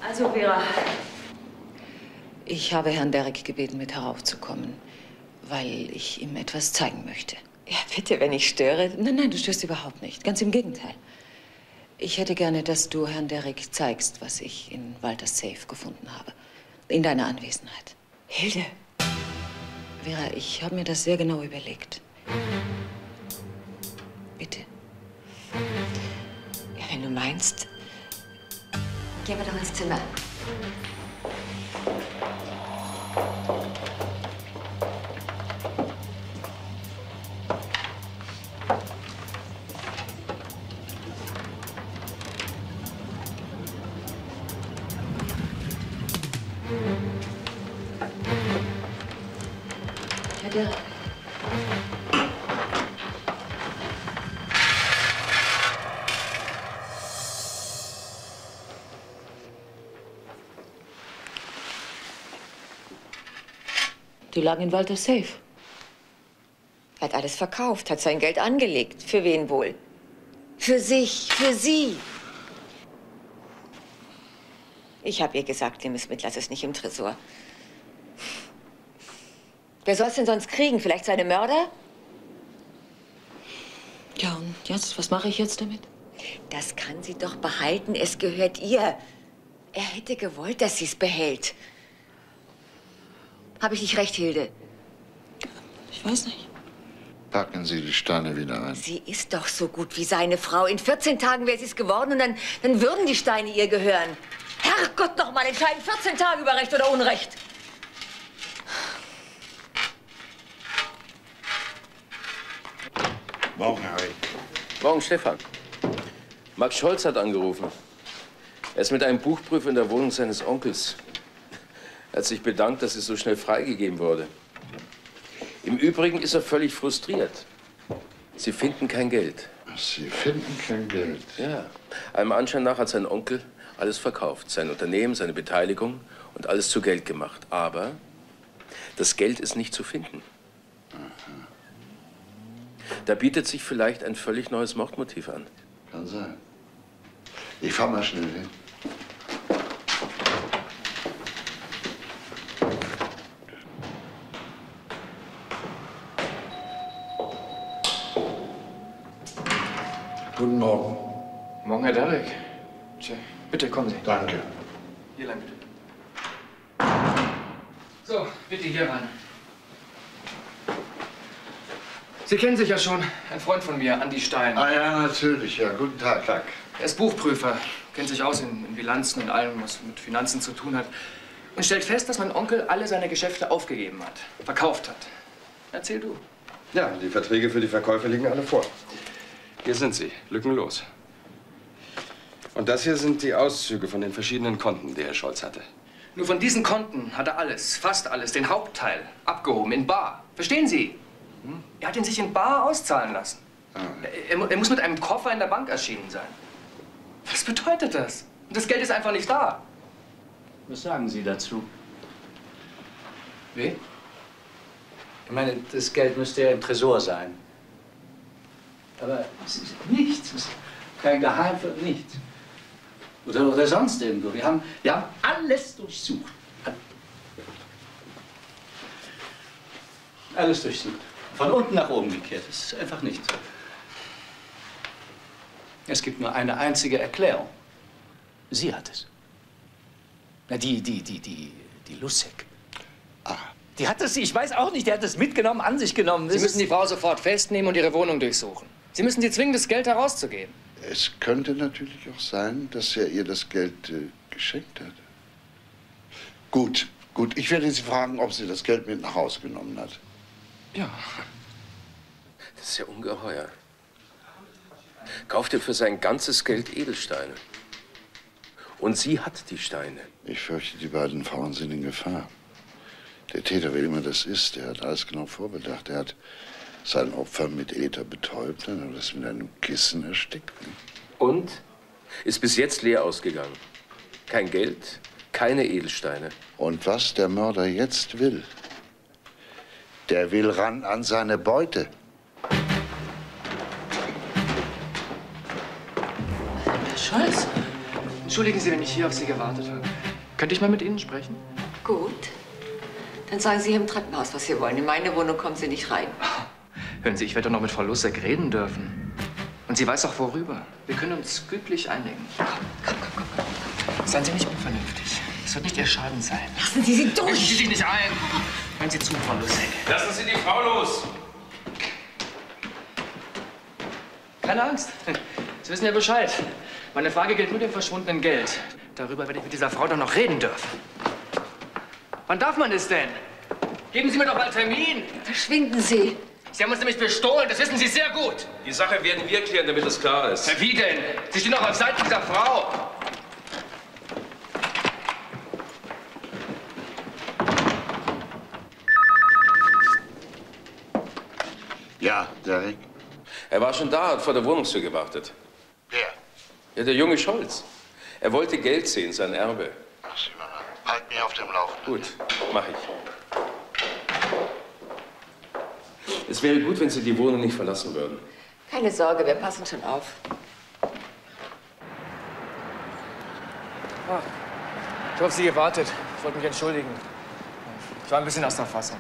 Also, Vera. Ich habe Herrn Derek gebeten, mit heraufzukommen, weil ich ihm etwas zeigen möchte. Ja, bitte, wenn ich störe. Nein, nein, du störst überhaupt nicht. Ganz im Gegenteil. Ich hätte gerne, dass du Herrn Derek zeigst, was ich in Walters Safe gefunden habe. In deiner Anwesenheit. Hilde. Vera, ich habe mir das sehr genau überlegt. Wenn du meinst. Gehen wir doch ins Zimmer. Herr lagen in Walters Safe. Er hat alles verkauft, hat sein Geld angelegt. Für wen wohl? Für sich, für sie. Ich habe ihr gesagt, nimm es mit, lass es nicht im Tresor. Wer soll es denn sonst kriegen? Vielleicht seine Mörder? Ja, und jetzt? Was mache ich jetzt damit? Das kann sie doch behalten. Es gehört ihr. Er hätte gewollt, dass sie es behält. Habe ich nicht recht, Hilde? Ich weiß nicht. Packen Sie die Steine wieder ein. Sie ist doch so gut wie seine Frau. In 14 Tagen wäre sie es geworden und dann, dann würden die Steine ihr gehören. Herrgott, noch mal entscheiden 14 Tage über Recht oder Unrecht. Morgen, Harry. Morgen, Stefan. Max Scholz hat angerufen. Er ist mit einem Buchprüfer in der Wohnung seines Onkels. Er hat sich bedankt, dass es so schnell freigegeben wurde. Im Übrigen ist er völlig frustriert. Sie finden kein Geld. Sie finden kein Geld. Ja. Einem Anschein nach hat sein Onkel alles verkauft. Sein Unternehmen, seine Beteiligung und alles zu Geld gemacht. Aber das Geld ist nicht zu finden. Da bietet sich vielleicht ein völlig neues Mordmotiv an. Kann sein. Ich fahr mal schnell hin. Guten Morgen. Morgen, Herr Derek. Tja, bitte kommen Sie. Danke. Hier lang, bitte. So, bitte hier rein. Sie kennen sich ja schon. Ein Freund von mir, Andi Stein. Ah ja, natürlich. Ja, guten Tag. Tag. Er ist Buchprüfer, kennt sich aus in, in Bilanzen und allem, was mit Finanzen zu tun hat. Und stellt fest, dass mein Onkel alle seine Geschäfte aufgegeben hat, verkauft hat. Erzähl du. Ja, die Verträge für die Verkäufe liegen alle vor. Hier sind sie, lückenlos. Und das hier sind die Auszüge von den verschiedenen Konten, die Herr Scholz hatte. Nur von diesen Konten hat er alles, fast alles, den Hauptteil, abgehoben in Bar. Verstehen Sie? Er hat ihn sich in Bar auszahlen lassen. Er, er, er muss mit einem Koffer in der Bank erschienen sein. Was bedeutet das? Und das Geld ist einfach nicht da. Was sagen Sie dazu? Wie? Ich meine, das Geld müsste ja im Tresor sein. Aber es ist nichts. Es ist kein Geheimnis, nichts. Oder, oder sonst irgendwo. Wir haben, wir haben alles durchsucht. Alles durchsucht. Von unten nach oben gekehrt. Es ist einfach nichts. Es gibt nur eine einzige Erklärung. Sie hat es. Na, die, die, die, die, die Lussek. Ah. Die hat es, ich weiß auch nicht, die hat es mitgenommen, an sich genommen. Sie müssen die Frau sofort festnehmen und ihre Wohnung durchsuchen. Sie müssen sie zwingen, das Geld herauszugeben. Es könnte natürlich auch sein, dass er ihr das Geld äh, geschenkt hat. Gut, gut. Ich werde Sie fragen, ob sie das Geld mit nach Hause genommen hat. Ja. Das ist ja ungeheuer. Kauft er für sein ganzes Geld Edelsteine. Und sie hat die Steine. Ich fürchte, die beiden Frauen sind in Gefahr. Der Täter, wer immer das ist, der hat alles genau vorbedacht. Er hat sein Opfer mit Ether betäubt, dann hat er es mit einem Kissen erstickt. Und ist bis jetzt leer ausgegangen. Kein Geld, keine Edelsteine. Und was der Mörder jetzt will, der will ran an seine Beute. Herr Scholz, entschuldigen Sie, wenn ich hier auf Sie gewartet habe. Könnte ich mal mit Ihnen sprechen? Gut. Dann sagen Sie hier im Treppenhaus, was Sie wollen. In meine Wohnung kommen Sie nicht rein. Hören Sie, ich werde doch noch mit Frau Lusek reden dürfen. Und sie weiß auch worüber. Wir können uns gütlich einigen. Komm, komm, komm, komm. komm. Seien Sie nicht unvernünftig. Es wird nicht Ihr Schaden sein. Lassen Sie sie durch! Mischen Sie sich nicht ein! Hören Sie zu, Frau Lusek. Lassen Sie die Frau los! Keine Angst. Sie wissen ja Bescheid. Meine Frage gilt nur dem verschwundenen Geld. Darüber werde ich mit dieser Frau doch noch reden dürfen. Wann darf man es denn? Geben Sie mir doch mal Termin. Verschwinden Sie. Sie haben uns nämlich bestohlen, das wissen Sie sehr gut. Die Sache werden wir klären, damit es klar ist. Wie denn? Sie stehen doch auf Seiten dieser Frau. Ja, Derek. Er war schon da, hat vor der Wohnungstür gewartet. Wer? Ja, der junge Scholz. Er wollte Geld sehen, sein Erbe. Ach, Simona, halt mich auf dem Laufenden. Gut, mach ich. Es wäre gut, wenn Sie die Wohnung nicht verlassen würden. Keine Sorge, wir passen schon auf. Ah, ich habe auf Sie gewartet. Ich wollte mich entschuldigen. Ich war ein bisschen aus der Fassung.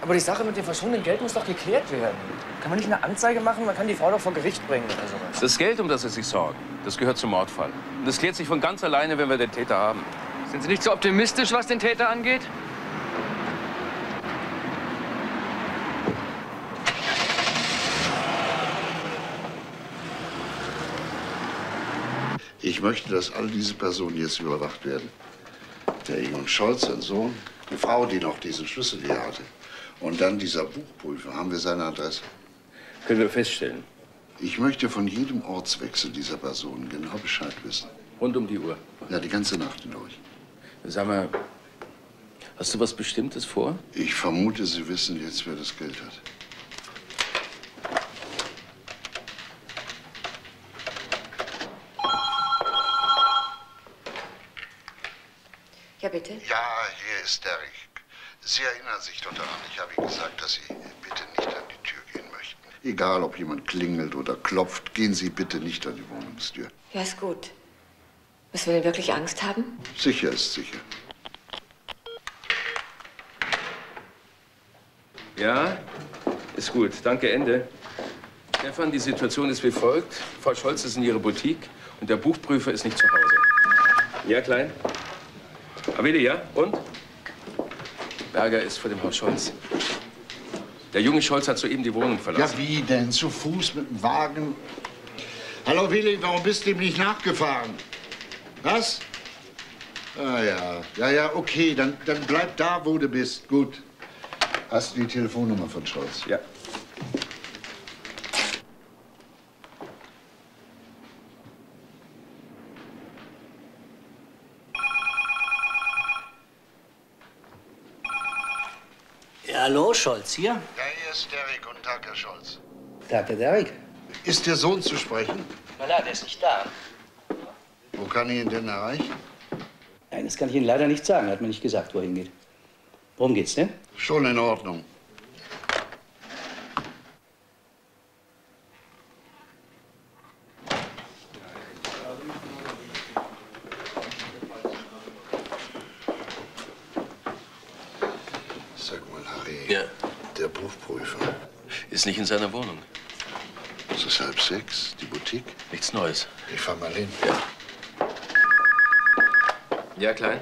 Aber die Sache mit dem verschwundenen Geld muss doch geklärt werden. Kann man nicht eine Anzeige machen? Man kann die Frau doch vor Gericht bringen oder sowas. Das Geld, um das Sie sich sorgen, das gehört zum Mordfall. Und das klärt sich von ganz alleine, wenn wir den Täter haben. Sind Sie nicht so optimistisch, was den Täter angeht? Ich möchte, dass all diese Personen jetzt überwacht werden. Der Egon Scholz, sein Sohn, die Frau, die noch diesen Schlüssel hier hatte. Und dann dieser Buchprüfer. Haben wir seine Adresse? Können wir feststellen. Ich möchte von jedem Ortswechsel dieser Personen genau Bescheid wissen. Rund um die Uhr. Ja, die ganze Nacht hindurch. Sag mal, hast du was Bestimmtes vor? Ich vermute, Sie wissen jetzt, wer das Geld hat. Bitte? Ja, hier ist Derek. Sie erinnern sich doch daran, ich habe Ihnen gesagt, dass Sie bitte nicht an die Tür gehen möchten. Egal, ob jemand klingelt oder klopft, gehen Sie bitte nicht an die Wohnungstür. Ja, ist gut. Müssen wir denn wirklich Angst haben? Sicher ist sicher. Ja, ist gut. Danke, Ende. Stefan, die Situation ist wie folgt. Frau Scholz ist in ihrer Boutique und der Buchprüfer ist nicht zu Hause. Ja, Klein? Aveli, ja? Und? Berger ist vor dem Haus Scholz. Der junge Scholz hat soeben die Wohnung verlassen. Ja, wie denn? Zu Fuß mit dem Wagen? Hallo Willi, warum bist du ihm nicht nachgefahren? Was? Ah ja, ja, ja, okay, dann, dann bleib da, wo du bist. Gut. Hast du die Telefonnummer von Scholz? Ja. Ja, hallo, Scholz hier. Ja, hier ist Derek. Guten Tag, Herr Scholz. Tag, Herr Derek. Ist der Sohn zu sprechen? Na, na, der ist nicht da. Wo kann ich ihn denn erreichen? Nein, das kann ich Ihnen leider nicht sagen. Er hat mir nicht gesagt, wo er hingeht. Worum geht's denn? Schon in Ordnung. Sag mal, Harry. Ja. Der Buchprüfer. Ist nicht in seiner Wohnung. Es ist halb sechs. Die Boutique. Nichts Neues. Ich fahr mal hin. Ja. Ja, Klein?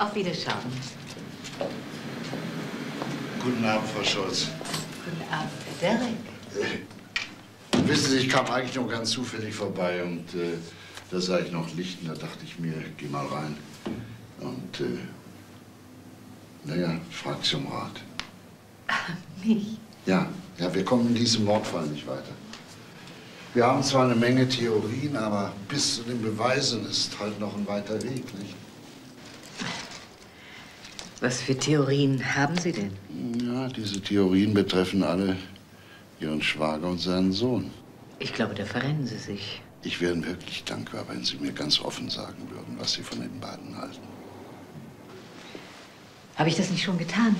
Auf Wiederschauen. Guten Abend, Frau Scholz. Guten Abend, Herr Derek. Wissen Sie, ich kam eigentlich nur ganz zufällig vorbei und äh, da sah ich noch Licht und da dachte ich mir, geh mal rein. Und äh, naja, frag Sie um Rat. Mich? Ja, ja, wir kommen in diesem Mordfall nicht weiter. Wir haben zwar eine Menge Theorien, aber bis zu den Beweisen ist halt noch ein weiter Weg, nicht? Was für Theorien haben Sie denn? Ja, diese Theorien betreffen alle Ihren Schwager und seinen Sohn. Ich glaube, da verrennen Sie sich. Ich wäre Ihnen wirklich dankbar, wenn Sie mir ganz offen sagen würden, was Sie von den beiden halten. Habe ich das nicht schon getan?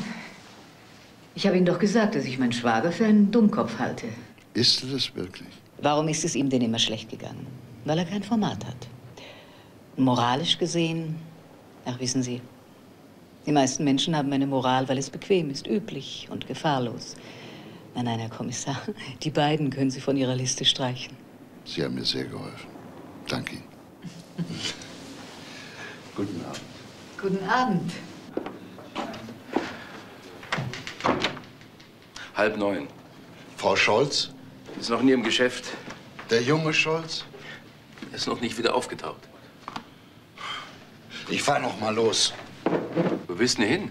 Ich habe Ihnen doch gesagt, dass ich meinen Schwager für einen Dummkopf halte. Ist er das wirklich? Warum ist es ihm denn immer schlecht gegangen? Weil er kein Format hat. Moralisch gesehen, ach wissen Sie, die meisten Menschen haben eine Moral, weil es bequem ist, üblich und gefahrlos. Nein, nein, Herr Kommissar, die beiden können Sie von Ihrer Liste streichen. Sie haben mir sehr geholfen. Danke Ihnen. Guten Abend. Guten Abend. Halb neun. Frau Scholz? Ist noch nie im Geschäft. Der junge Scholz? Ist noch nicht wieder aufgetaucht. Ich fahr noch mal los. Wo bist du denn hin?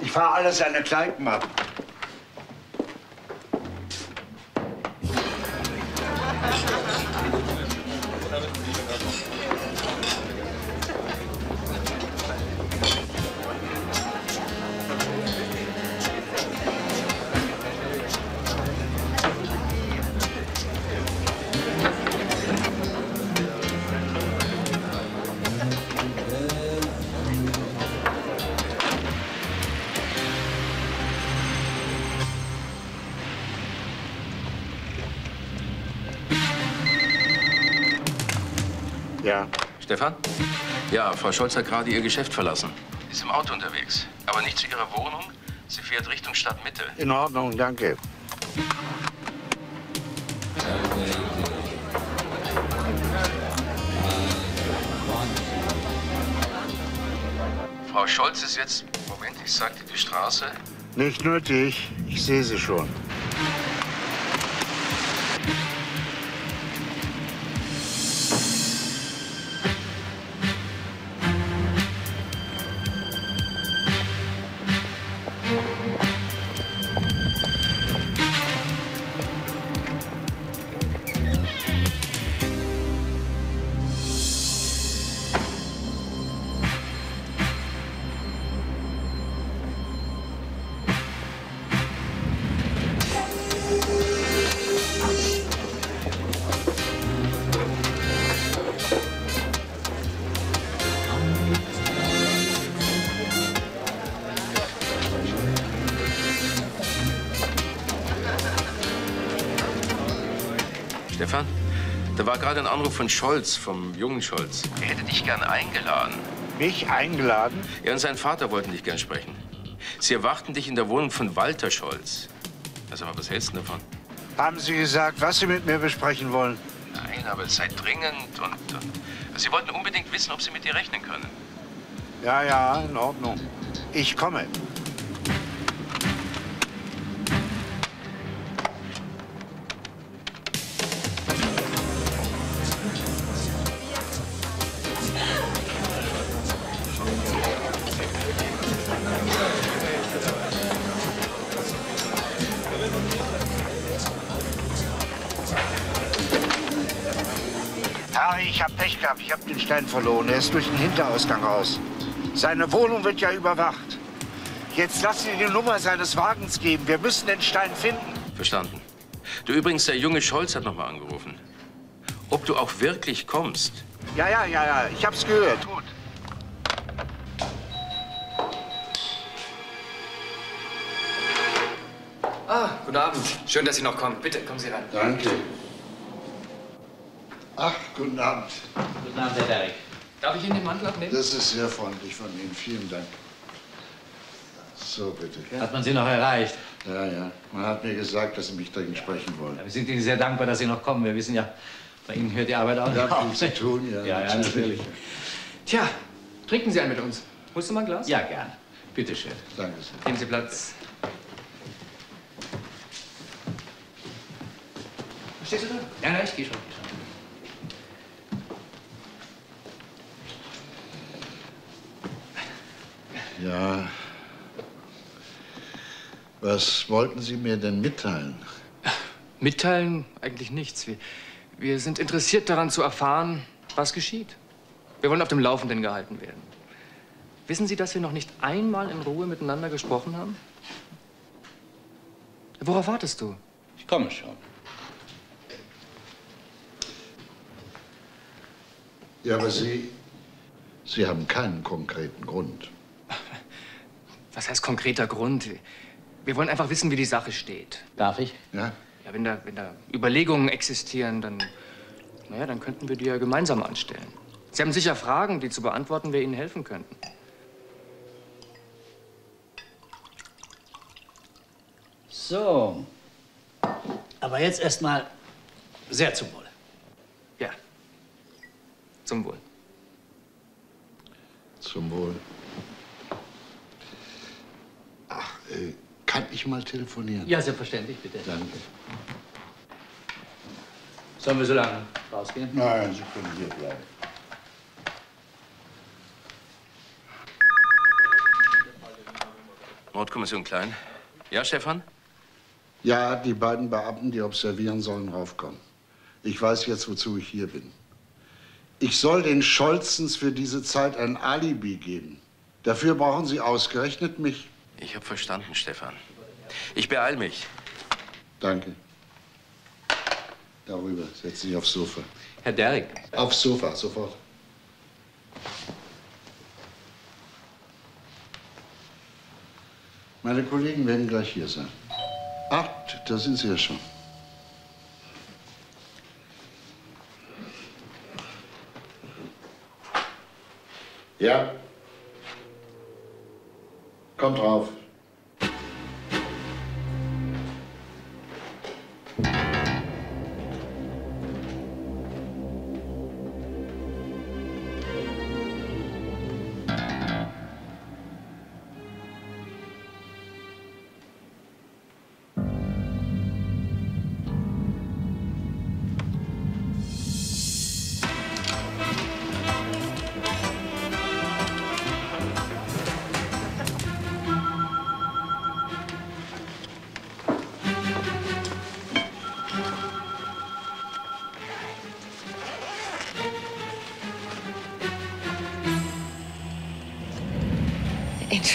Ich fahr alle seine Kneipen ab. Ja, Frau Scholz hat gerade ihr Geschäft verlassen. Ist im Auto unterwegs. Aber nicht zu ihrer Wohnung. Sie fährt Richtung Stadtmitte. In Ordnung, danke. Frau Scholz ist jetzt. Moment, ich sagte die Straße. Nicht nötig. Ich sehe sie schon. Anruf von Scholz, vom jungen Scholz. Er hätte dich gern eingeladen. Mich eingeladen? Er und sein Vater wollten dich gern sprechen. Sie erwarten dich in der Wohnung von Walter Scholz. Also, aber was hältst du davon? Haben Sie gesagt, was Sie mit mir besprechen wollen? Nein, aber es sei dringend und, und Sie wollten unbedingt wissen, ob Sie mit dir rechnen können. Ja, ja, in Ordnung. Ich komme. Stein verloren. Er ist durch den Hinterausgang raus. Seine Wohnung wird ja überwacht. Jetzt lass Sie die Nummer seines Wagens geben. Wir müssen den Stein finden. Verstanden. Du übrigens, der junge Scholz hat noch mal angerufen. Ob du auch wirklich kommst? Ja, ja, ja, ja. Ich hab's gehört. Gut. Ah, guten Abend. Schön, dass Sie noch kommen. Bitte, kommen Sie rein. Danke. Ach, guten Abend. Guten Abend, Herr Derrick. Darf ich Ihnen den Mantel abnehmen? Das ist sehr freundlich von Ihnen. Vielen Dank. So, bitte. Hat man Sie noch erreicht? Ja, ja. Man hat mir gesagt, dass Sie mich dringend sprechen wollen. Wir sind Ihnen sehr dankbar, dass Sie noch kommen. Wir wissen ja, bei Ihnen hört die Arbeit auch Ja, nicht viel auf. zu tun, ja. Ja, ja, natürlich. Tja, trinken Sie einen mit uns. Holst du mal ein Glas? Ja, gern. Bitte, Chef. Danke sehr. Nehmen Sie Platz. Stehst du da? Ja, ja, ich gehe schon. Geh schon. Ja. Was wollten Sie mir denn mitteilen? Mitteilen eigentlich nichts. Wir, wir sind interessiert daran zu erfahren, was geschieht. Wir wollen auf dem Laufenden gehalten werden. Wissen Sie, dass wir noch nicht einmal in Ruhe miteinander gesprochen haben? Worauf wartest du? Ich komme schon. Ja, aber Sie. Sie haben keinen konkreten Grund. Was heißt konkreter Grund? Wir wollen einfach wissen, wie die Sache steht. Darf ich? Ja. Ja, wenn da, wenn da Überlegungen existieren, dann, naja, dann könnten wir die ja gemeinsam anstellen. Sie haben sicher Fragen, die zu beantworten wir Ihnen helfen könnten. So. Aber jetzt erstmal sehr zum Wohl. Ja. Zum Wohl. Zum Wohl. Ach, äh, kann ich mal telefonieren? Ja, selbstverständlich, bitte. Danke. Sollen wir so lange rausgehen? Nein, Sie können hier bleiben. Mordkommission Klein. Ja, Stefan? Ja, die beiden Beamten, die observieren sollen, raufkommen. Ich weiß jetzt, wozu ich hier bin. Ich soll den Scholzens für diese Zeit ein Alibi geben. Dafür brauchen Sie ausgerechnet mich. Ich habe verstanden, Stefan. Ich beeil mich. Danke. Darüber, setz dich aufs Sofa. Herr Derrick. Aufs Sofa, sofort. Meine Kollegen werden gleich hier sein. Ach, da sind Sie ja schon. Ja. Kommt drauf.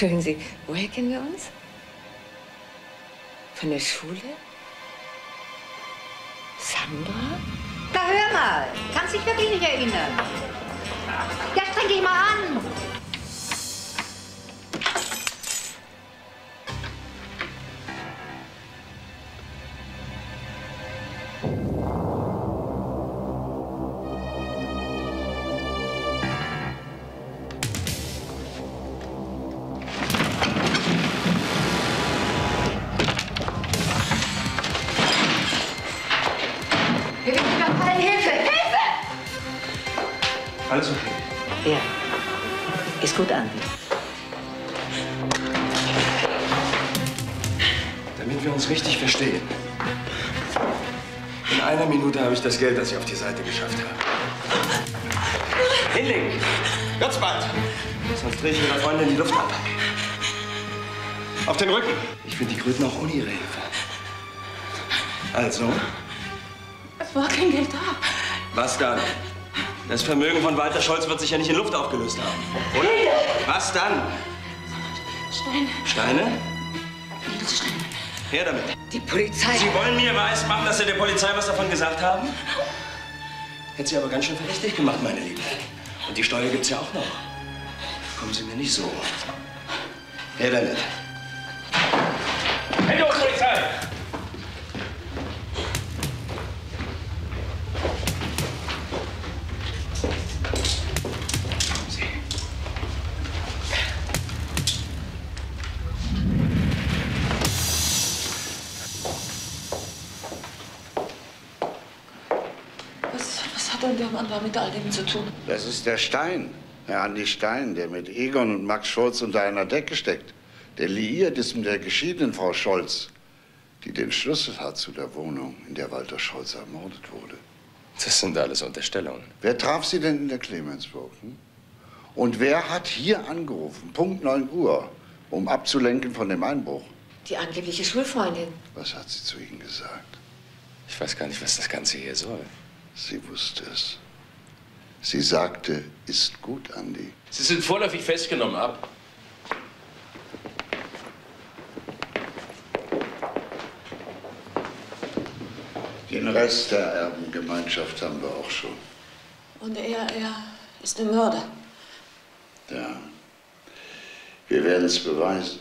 Entschuldigen Sie, woher kennen wir uns? Von der Schule? Sandra? Da hör mal, kannst dich wirklich nicht erinnern. Ja, streng dich mal an. Geld, das ich auf die Seite geschafft habe. Hinlegen! Ganz bald! Sonst drehe ich Ihre Freundin die Luft ab. Auf den Rücken! Ich finde die Kröten auch ohne Ihre Hilfe. Also, Es war kein Geld da. was dann? Das Vermögen von Walter Scholz wird sich ja nicht in Luft aufgelöst haben. Oder? Was dann? Stein. Steine? Jedes Stein. Her damit. Die Polizei. Sie wollen mir weismachen, dass Sie der Polizei was davon gesagt haben? Hätte Sie aber ganz schön verdächtig gemacht, meine Liebe. Und die Steuer gibt's ja auch noch. Kommen Sie mir nicht so. Her damit. Hände hoch, Polizei! Da mit all dem zu tun? Das ist der Stein. Herr Andi Stein, der mit Egon und Max Scholz unter einer Decke steckt, der liiert ist mit der geschiedenen Frau Scholz, die den Schlüssel hat zu der Wohnung, in der Walter Scholz ermordet wurde. Das sind alles Unterstellungen. Wer traf Sie denn in der Clemensburg? Hm? Und wer hat hier angerufen, Punkt 9 Uhr, um abzulenken von dem Einbruch? Die angebliche Schulfreundin. Was hat sie zu Ihnen gesagt? Ich weiß gar nicht, was das Ganze hier soll. Sie wusste es. Sie sagte, ist gut, Andi. Sie sind vorläufig festgenommen. Ab. Den Rest der Erbengemeinschaft haben wir auch schon. Und er, er ist ein Mörder. Ja. Wir werden es beweisen.